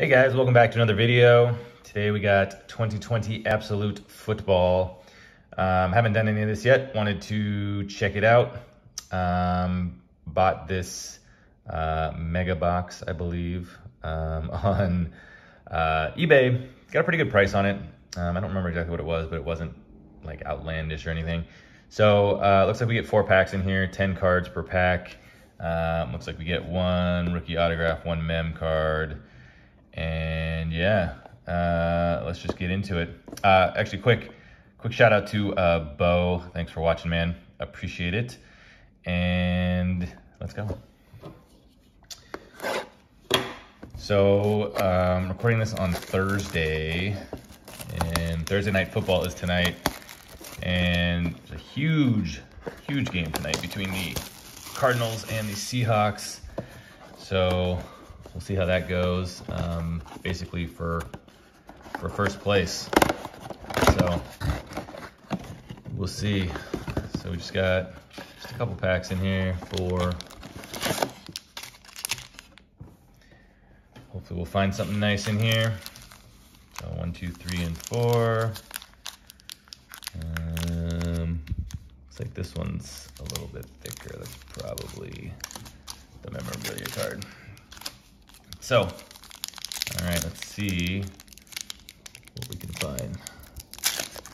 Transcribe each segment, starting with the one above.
Hey guys, welcome back to another video. Today we got 2020 Absolute Football. Um, haven't done any of this yet, wanted to check it out. Um, bought this uh, mega box, I believe, um, on uh, eBay. Got a pretty good price on it. Um, I don't remember exactly what it was, but it wasn't like outlandish or anything. So uh, looks like we get four packs in here, 10 cards per pack. Um, looks like we get one rookie autograph, one mem card, and yeah, uh, let's just get into it. Uh, actually, quick, quick shout out to uh, Bo. Thanks for watching, man. Appreciate it. And let's go. So, um, recording this on Thursday, and Thursday night football is tonight, and it's a huge, huge game tonight between the Cardinals and the Seahawks. So we'll see how that goes. Um, basically for for first place. So we'll see. So we just got just a couple packs in here for. Hopefully we'll find something nice in here. So one, two, three, and four. Um, looks like this one's a little bit thicker. That's probably the memorabilia card. So, all right, let's see what we can find.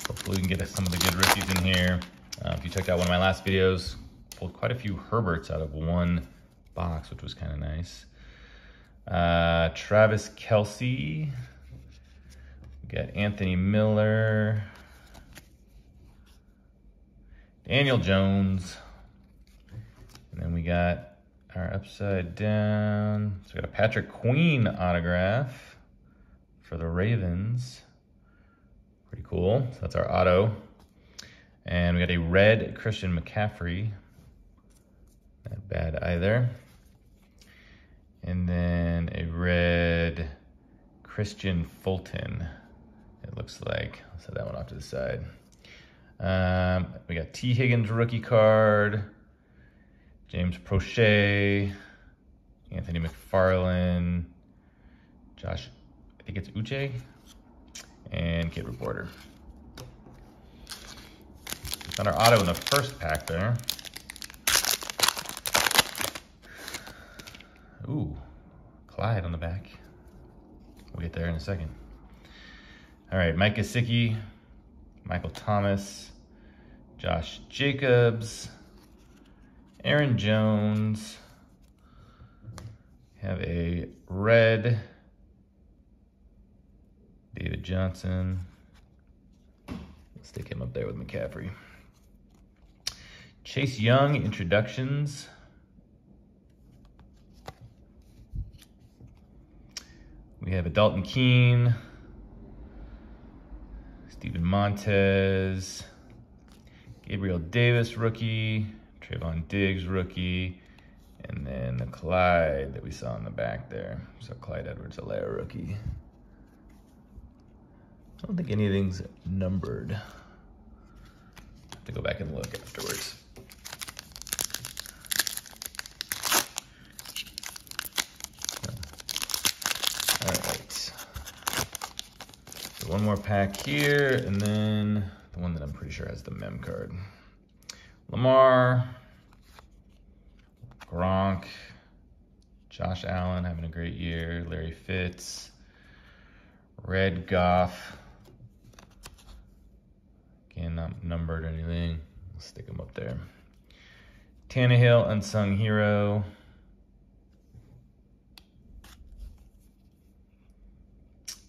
Hopefully we can get some of the good rookies in here. Uh, if you checked out one of my last videos, pulled quite a few Herberts out of one box, which was kind of nice. Uh, Travis Kelce. We got Anthony Miller. Daniel Jones. And then we got our upside down. So we got a Patrick Queen autograph for the Ravens. Pretty cool. So that's our auto. And we got a red Christian McCaffrey. Not bad either. And then a red Kristian Fulton. It looks like. I'll set that one off to the side. Um, we got Tee Higgins rookie card, James Proche, Anthony McFarland, Josh, I think it's Uche, and Kid Reporter. Got our auto in the first pack there. Ooh, Clyde on the back. We'll get there in a second. All right, Mike Gesicki, Michael Thomas, Josh Jacobs, Aaron Jones. Have a red David Johnson. Let's stick him up there with McCaffrey. Chase Young introductions. We have a Dalton Keene, Steven Montez, Gabriel Davis rookie, Trevon Diggs rookie, and then the Clyde that we saw in the back there. So Clyde Edwards-Helaire rookie. I don't think anything's numbered. Have to go back and look afterwards. All right. One more pack here, and then the one that I'm pretty sure has the mem card. Lamar, Gronk, Josh Allen having a great year, Larry Fitz, Red Goff. Again, not numbered or anything. We'll stick them up there. Tannehill, Unsung Hero.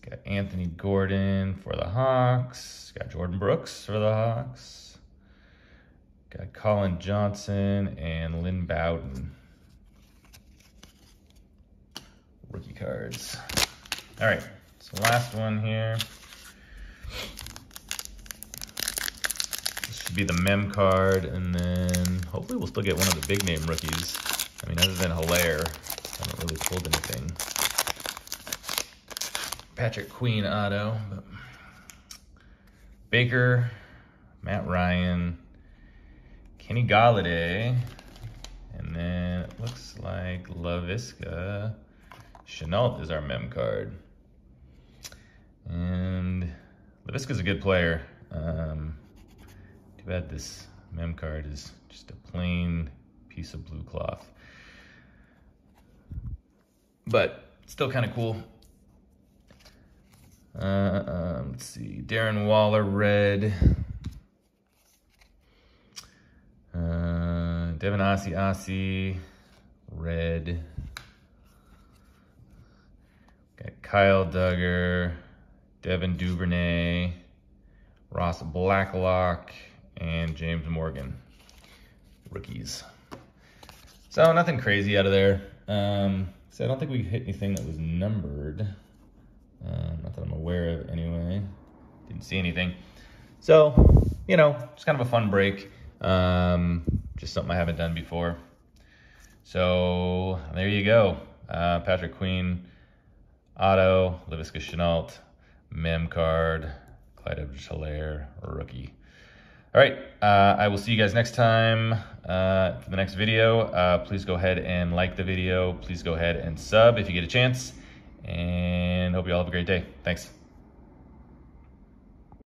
Got Anthony Gordon for the Hawks. Got Jordyn Brooks for the Hawks. Got Collin Johnson and Lynn Bowden. Rookie cards. All right, so last one here. This should be the mem card, and then hopefully we'll still get one of the big name rookies. I mean, other than Helaire, I haven't really pulled anything. Patrick Queen. But Baker, Matt Ryan, Kenny Golladay. And then it looks like Laviska Shenault is our mem card. And Laviska's a good player. Um, too bad this mem card is just a plain piece of blue cloth. But still kind of cool. Uh, um, let's see, Darren Waller, red. Devin Asiasi, red. Got Kyle Dugger, Devin Duvernay, Ross Blacklock, and James Morgan, rookies. So nothing crazy out of there. Um, so I don't think we hit anything that was numbered. Uh, not that I'm aware of anyway. Didn't see anything. So, you know, just kind of a fun break. Um, just something I haven't done before. So there you go. Uh, Patrick Queen, auto, Laviska Shenault, Mem card, Clyde Edwards-Helaire, rookie. All right, uh, I will see you guys next time uh, for the next video. Uh, please go ahead and like the video. Please go ahead and sub if you get a chance and hope you all have a great day. Thanks.